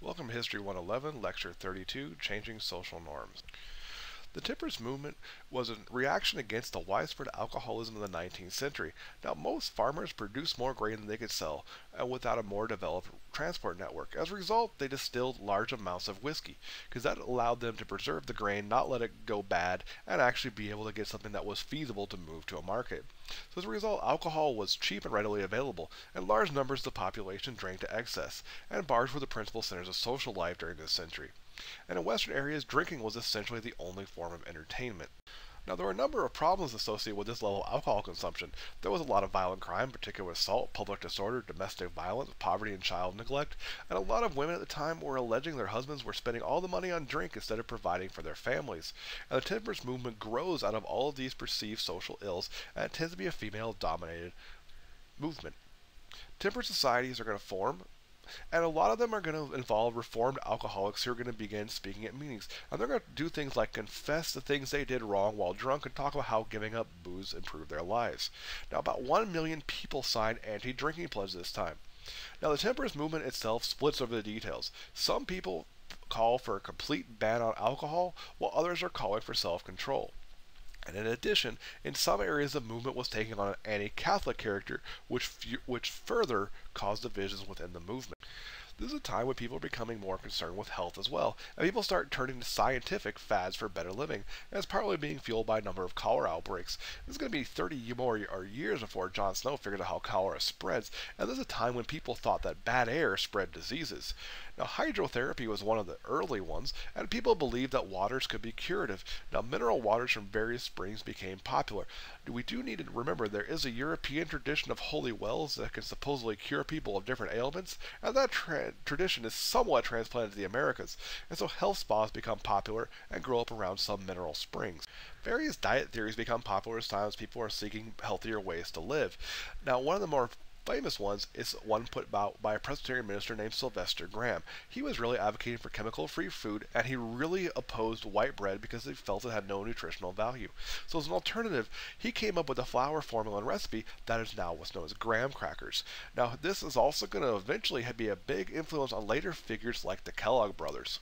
Welcome to History 111, Lecture 32, Changing Social Norms. The temperance movement was a reaction against the widespread alcoholism of the 19th century. Now, most farmers produced more grain than they could sell uh, without a more developed transport network. As a result, they distilled large amounts of whiskey because that allowed them to preserve the grain, not let it go bad, and actually be able to get something that was feasible to move to a market. So, as a result, alcohol was cheap and readily available, and large numbers of the population drank to excess, and bars were the principal centers of social life during this century and in Western areas, drinking was essentially the only form of entertainment. Now, there were a number of problems associated with this level of alcohol consumption. There was a lot of violent crime, particularly assault, public disorder, domestic violence, poverty, and child neglect. And a lot of women at the time were alleging their husbands were spending all the money on drink instead of providing for their families. And the temperance movement grows out of all of these perceived social ills, and it tends to be a female dominated movement. Temperance societies are going to form and a lot of them are going to involve reformed alcoholics who are going to begin speaking at meetings. And they're going to do things like confess the things they did wrong while drunk and talk about how giving up booze improved their lives. Now, about 1 million people signed anti drinking pledges this time. Now, the temperance movement itself splits over the details. Some people call for a complete ban on alcohol, while others are calling for self control. And in addition, in some areas the movement was taking on an anti-Catholic character, which, which further caused divisions within the movement. This is a time when people are becoming more concerned with health as well, and people start turning to scientific fads for better living, and it's partly being fueled by a number of cholera outbreaks. This is going to be 30 more or years before John Snow figured out how cholera spreads, and this is a time when people thought that bad air spread diseases. Now, hydrotherapy was one of the early ones, and people believed that waters could be curative. Now, mineral waters from various springs became popular. We do need to remember there is a European tradition of holy wells that can supposedly cure people of different ailments, and that tra tradition is somewhat transplanted to the Americas, and so health spas become popular and grow up around some mineral springs. Various diet theories become popular as times people are seeking healthier ways to live. Now, one of the more famous ones is one put about by a Presbyterian minister named Sylvester Graham. He was really advocating for chemical-free food, and he really opposed white bread because he felt it had no nutritional value. So as an alternative, he came up with a flour formula and recipe that is now what's known as graham crackers. Now, this is also going to eventually be a big influence on later figures like the Kellogg brothers.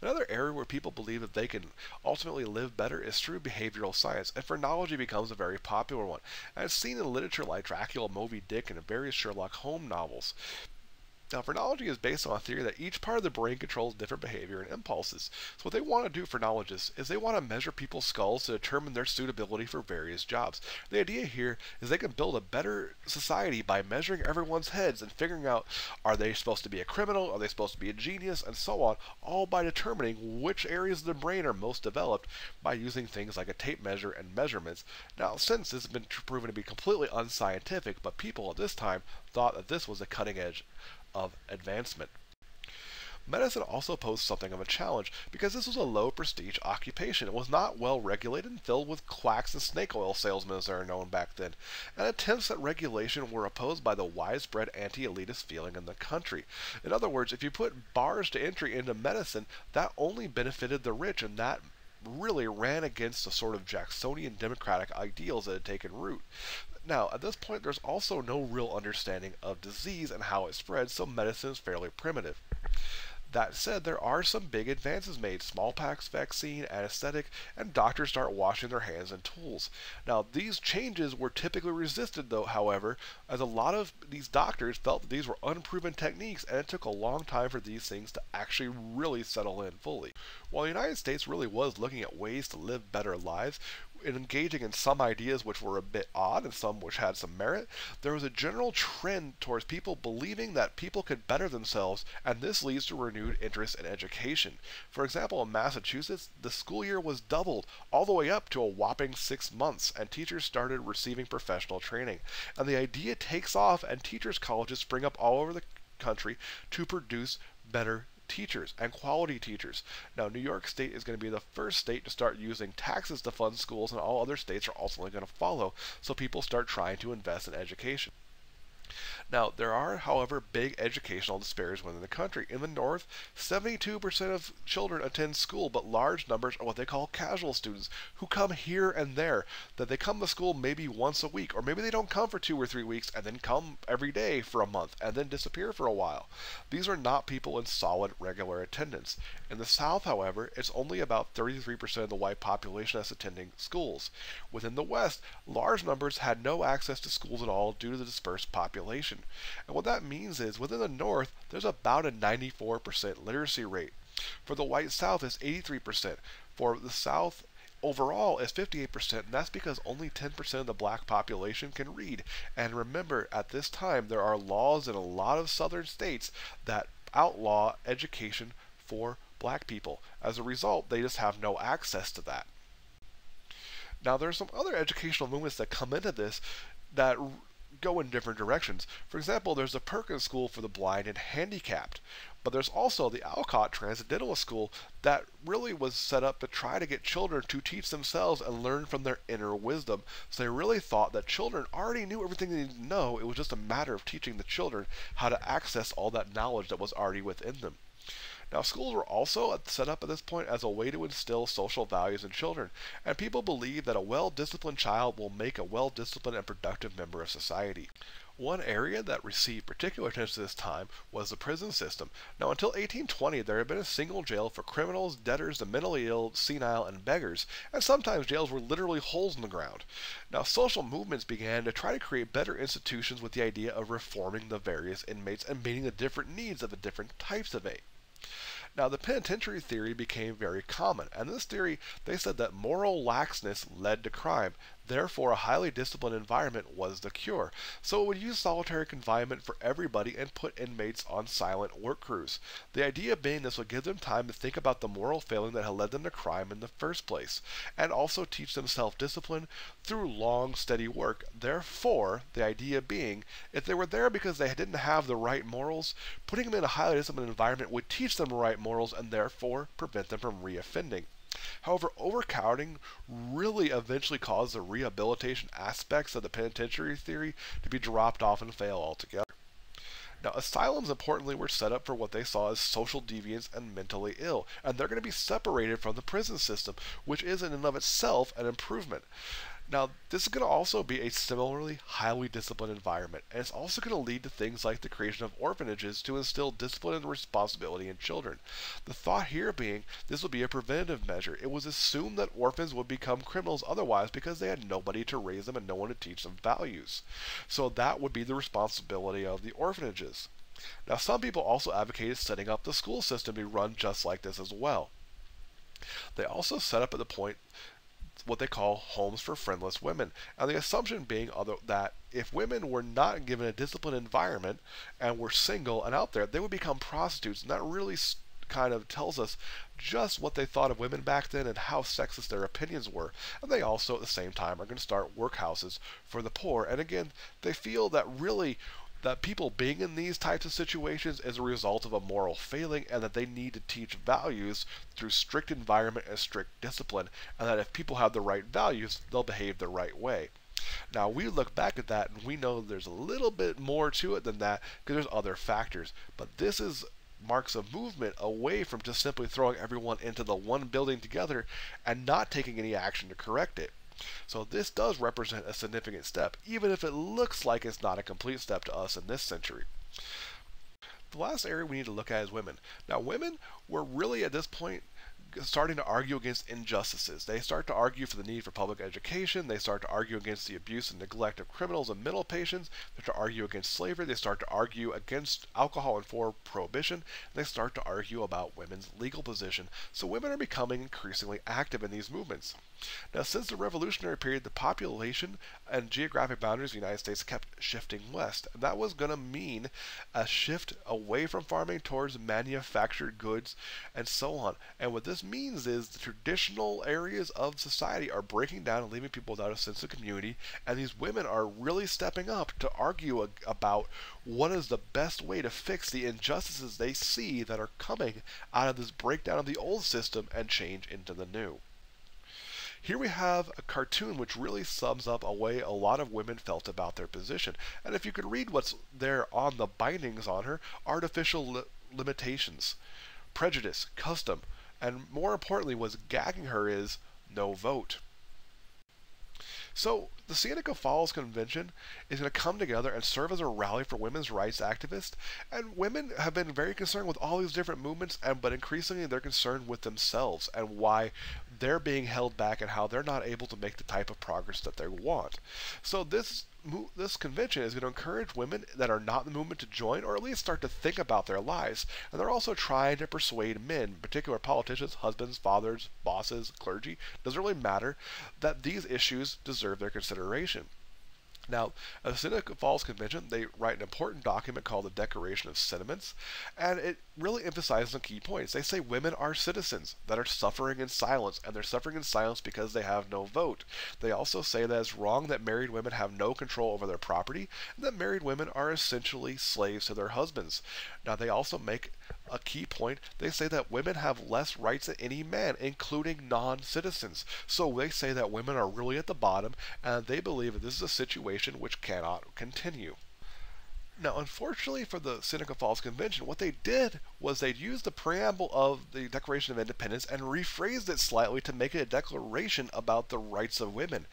Another area where people believe that they can ultimately live better is through behavioral science, and phrenology becomes a very popular one. And it's seen in literature like Dracula, Moby Dick, and various Sherlock Holmes novels. Now, phrenology is based on a theory that each part of the brain controls different behavior and impulses. So, what they want to do, phrenologists, is they want to measure people's skulls to determine their suitability for various jobs. The idea here is they can build a better society by measuring everyone's heads and figuring out are they supposed to be a criminal, are they supposed to be a genius, and so on, all by determining which areas of the brain are most developed by using things like a tape measure and measurements. Now, since this has been proven to be completely unscientific, but people at this time thought that this was a cutting edge of advancement. Medicine also posed something of a challenge because this was a low prestige occupation. It was not well regulated and filled with quacks and snake oil salesmen as they are known back then. And attempts at regulation were opposed by the widespread anti elitist feeling in the country. In other words, if you put bars to entry into medicine, that only benefited the rich and that really ran against the sort of Jacksonian democratic ideals that had taken root. Now, at this point, there's also no real understanding of disease and how it spreads, so medicine is fairly primitive. That said, there are some big advances made smallpox vaccine, anesthetic, and doctors start washing their hands and tools. Now, these changes were typically resisted, though, however, as a lot of these doctors felt that these were unproven techniques and it took a long time for these things to actually really settle in fully. While the United States really was looking at ways to live better lives, engaging in some ideas which were a bit odd and some which had some merit, there was a general trend towards people believing that people could better themselves, and this leads to renewed interest in education. For example, in Massachusetts, the school year was doubled all the way up to a whopping six months, and teachers started receiving professional training. And the idea takes off, and teachers' colleges spring up all over the country to produce better teachers and quality teachers. Now, New York State is going to be the first state to start using taxes to fund schools, and all other states are also going to follow, so people start trying to invest in education. Now, there are, however, big educational disparities within the country. In the North, 72% of children attend school, but large numbers are what they call casual students who come here and there. That they come to school maybe once a week, or maybe they don't come for two or three weeks and then come every day for a month and then disappear for a while. These are not people in solid, regular attendance. In the South, however, it's only about 33% of the white population that's attending schools. Within the West, large numbers had no access to schools at all due to the dispersed population. And what that means is within the North, there's about a 94% literacy rate. For the white South, it's 83%. For the South, overall is 58%, and that's because only 10% of the black population can read. And remember, at this time, there are laws in a lot of southern states that outlaw education for black people. As a result, they just have no access to that. Now, there are some other educational movements that come into this that go in different directions. For example, there's the Perkins School for the Blind and Handicapped, but there's also the Alcott Transcendentalist School that really was set up to try to get children to teach themselves and learn from their inner wisdom. So they really thought that children already knew everything they needed to know. It was just a matter of teaching the children how to access all that knowledge that was already within them. Now, schools were also set up at this point as a way to instill social values in children, and people believe that a well disciplined child will make a well disciplined and productive member of society. One area that received particular attention at this time was the prison system. Now, until 1820, there had been a single jail for criminals, debtors, the mentally ill, senile, and beggars, and sometimes jails were literally holes in the ground. Now, social movements began to try to create better institutions with the idea of reforming the various inmates and meeting the different needs of the different types of. Now, the penitentiary theory became very common, and this theory, they said that moral laxness led to crime. Therefore, a highly disciplined environment was the cure. So it would use solitary confinement for everybody and put inmates on silent work crews. The idea being this would give them time to think about the moral failing that had led them to crime in the first place, and also teach them self discipline through long, steady work. Therefore, the idea being, if they were there because they didn't have the right morals, putting them in a highly disciplined environment would teach them the right morals and therefore prevent them from reoffending. However, overcrowding really eventually caused the rehabilitation aspects of the penitentiary theory to be dropped off and fail altogether. Now, asylums, importantly, were set up for what they saw as social deviants and mentally ill, and they're going to be separated from the prison system, which is in and of itself an improvement. Now, this is going to also be a similarly highly disciplined environment, and it's also going to lead to things like the creation of orphanages to instill discipline and responsibility in children. The thought here being this would be a preventative measure. It was assumed that orphans would become criminals otherwise because they had nobody to raise them and no one to teach them values. So that would be the responsibility of the orphanages. Now, some people also advocated setting up the school system to be run just like this as well. They also set up at the point what they call homes for friendless women. And the assumption being although that if women were not given a disciplined environment and were single and out there, they would become prostitutes. And that really kind of tells us just what they thought of women back then and how sexist their opinions were. And they also, at the same time, are going to start workhouses for the poor. And again, they feel that really that people being in these types of situations is a result of a moral failing and that they need to teach values through strict environment and strict discipline and that if people have the right values they'll behave the right way. Now we look back at that and we know there's a little bit more to it than that because there's other factors. But this is marks a movement away from just simply throwing everyone into the one building together and not taking any action to correct it so this does represent a significant step, even if it looks like it's not a complete step to us in this century. The last area we need to look at is women. Now, women were really at this point starting to argue against injustices. They start to argue for the need for public education. They start to argue against the abuse and neglect of criminals and mental patients. They start to argue against slavery. They start to argue against alcohol and for prohibition. they start to argue about women's legal position. So women are becoming increasingly active in these movements. Now, since the Revolutionary period, the population and geographic boundaries of the United States kept shifting west. And that was going to mean a shift away from farming towards manufactured goods and so on. And what this means is the traditional areas of society are breaking down and leaving people without a sense of community, and these women are really stepping up to argue about what is the best way to fix the injustices they see that are coming out of this breakdown of the old system and change into the new. Here we have a cartoon which really sums up a way a lot of women felt about their position. And if you could read what's there on the bindings on her, artificial li- limitations, prejudice, custom, and more importantly was gagging her is no vote. So, the Seneca Falls Convention is going to come together and serve as a rally for women's rights activists. And women have been very concerned with all these different movements, and but increasingly they're concerned with themselves and why they're being held back and how they're not able to make the type of progress that they want. So this this convention is going to encourage women that are not in the movement to join or at least start to think about their lives. And they're also trying to persuade men, particular politicians, husbands, fathers, bosses, clergy, doesn't really matter, that these issues deserve their consideration. Now, at the Seneca Falls Convention, they write an important document called the Declaration of Sentiments, and it really emphasizes some key points. They say women are citizens that are suffering in silence, and they're suffering in silence because they have no vote. They also say that it's wrong that married women have no control over their property, and that married women are essentially slaves to their husbands. Now, they also make a key point. They say that women have less rights than any man, including non citizens. So they say that women are really at the bottom, and they believe that this is a situation which cannot continue. Now, unfortunately for the Seneca Falls Convention, what they did was they'd used the preamble of the Declaration of Independence and rephrased it slightly to make it a declaration about the rights of women.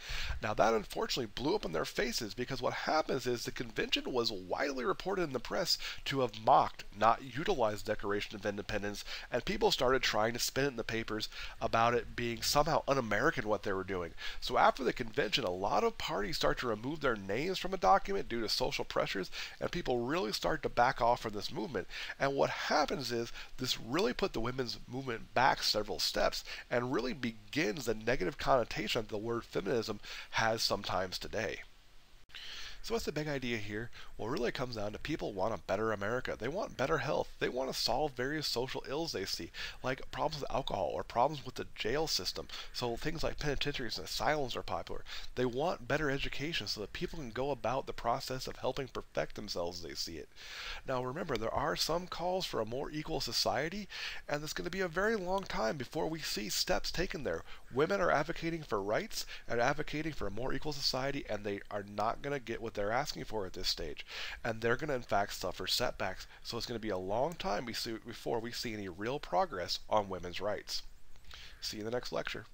Now, that unfortunately blew up in their faces because what happens is the convention was widely reported in the press to have mocked, not utilized the Declaration of Independence, and people started trying to spin it in the papers about it being somehow un American what they were doing. So, after the convention, a lot of parties start to remove their names from a document due to social pressures, and people really start to back off from this movement. And what happens is this really put the women's movement back several steps and really begins the negative connotation that the word feminism has sometimes today. So what's the big idea here? Well, really it comes down to people want a better America. They want better health. They want to solve various social ills they see, like problems with alcohol or problems with the jail system. So things like penitentiaries and asylums are popular. They want better education so that people can go about the process of helping perfect themselves as they see it. Now remember, there are some calls for a more equal society, and it's going to be a very long time before we see steps taken there. Women are advocating for rights and advocating for a more equal society, and they are not going to get what they're asking for at this stage. And they're going to, in fact, suffer setbacks. So it's going to be a long time before we see any real progress on women's rights. See you in the next lecture.